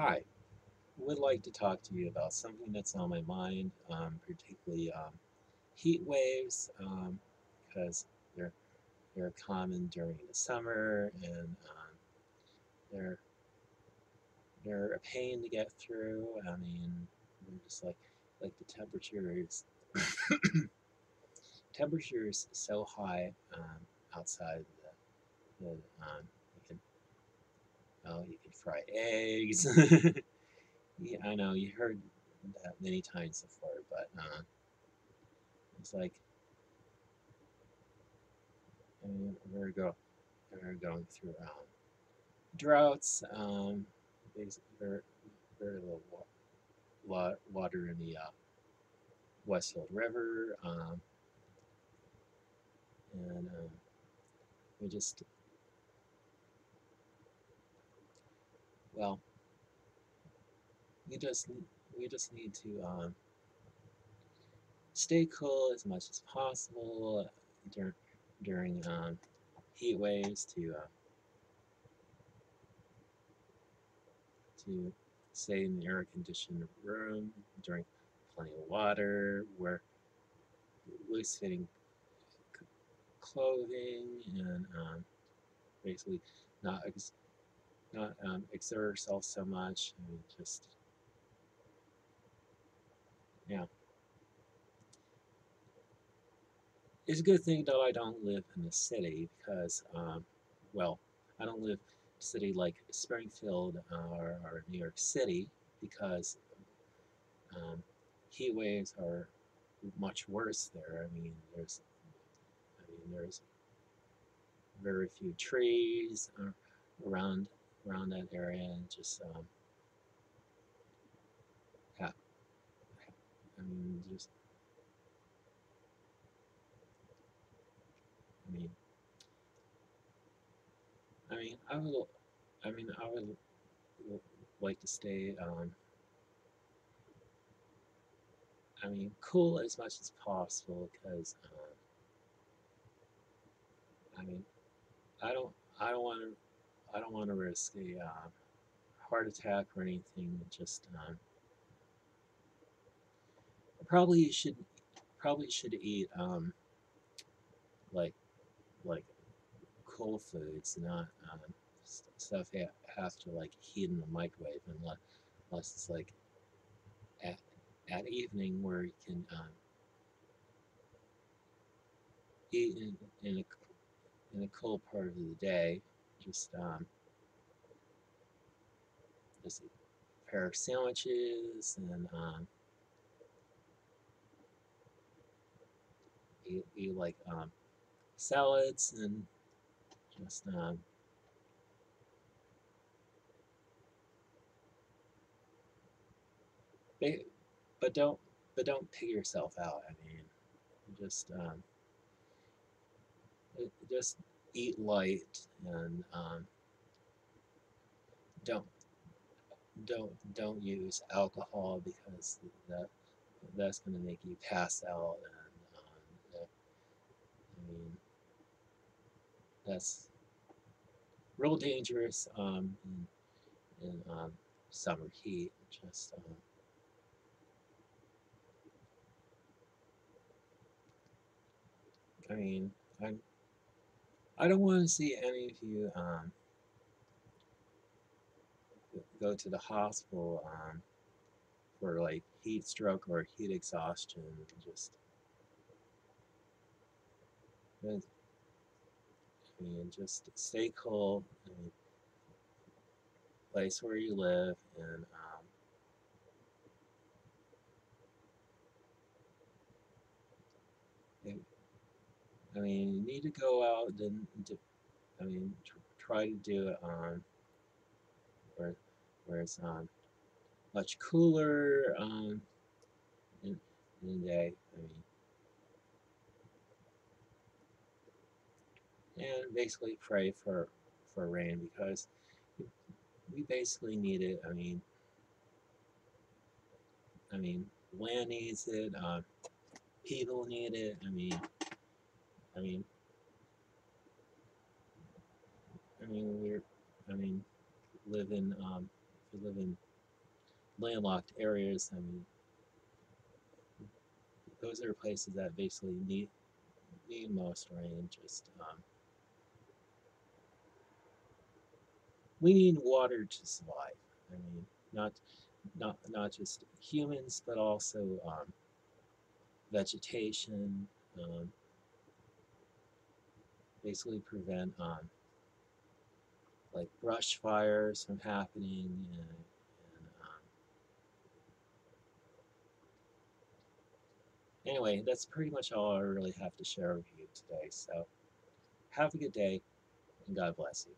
Hi, would like to talk to you about something that's on my mind, um, particularly um, heat waves, because um, they're they're common during the summer and um, they're they're a pain to get through. I mean, they're just like like the temperature is temperature is so high um, outside the, the you can fry eggs. yeah, I know you heard that many times before, but uh, it's like mean, we're go we're going through um, droughts. Um, very very little wa water in the uh, Westfield River. Um, and um, we just, well, we just we just need to um, stay cool as much as possible during during um, heat waves to uh, to stay in the air conditioned room, drink plenty of water, wear loose fitting clothing, and um, basically not not um, exert yourself so much. Mean, just yeah. It's a good thing that I don't live in the city because, um, well, I don't live city like Springfield or, or New York City because um, heat waves are much worse there. I mean, there's, I mean, there's very few trees around around that area, and just um, yeah, I mean, just I mean, I mean, I would, I mean, I would like to stay. Um, I mean, cool as much as possible because, um, I mean, I don't, I don't want to, I don't want to risk a uh, heart attack or anything. Just, um, probably should, probably should eat, um, like, like cold foods, not um, stuff you have to like heat in the microwave, unless, unless it's like at, at evening where you can um, eat in, in a in a cold part of the day. Just um, just a pair of sandwiches and um, like um, salads and just um, but don't but don't pig yourself out. I mean, just um, just eat light and um, don't don't don't use alcohol because that that's going to make you pass out and um, that, I mean that's real dangerous um, in, in um, summer heat just um, I mean I'm I don't want to see any of you um, go to the hospital um, for like heat stroke or heat exhaustion. Just, mean, just stay cool. I mean, place where you live and um, I mean, you need to go out and, I mean, try to do it on where, where it's um, much cooler um, in, in the day. I mean, and basically pray for for rain because we basically need it. I mean, I mean, land needs it. Uh, people need it. I mean. I mean, I mean, we're, I mean, live in, um, if you live in landlocked areas. I mean, those are places that basically need need most rain. Just um, we need water to survive. I mean, not not not just humans, but also um, vegetation. Um, basically prevent um, like brush fires from happening and, and um, anyway that's pretty much all I really have to share with you today. So have a good day and God bless you